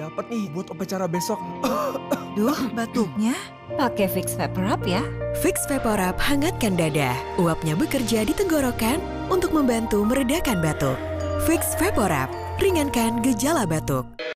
dapat nih buat upacara besok. Duh, batuknya. Pakai Fix Vaporub ya. Fix Vaporub hangatkan dada. Uapnya bekerja di tenggorokan untuk membantu meredakan batuk. Fix Vaporub, ringankan gejala batuk.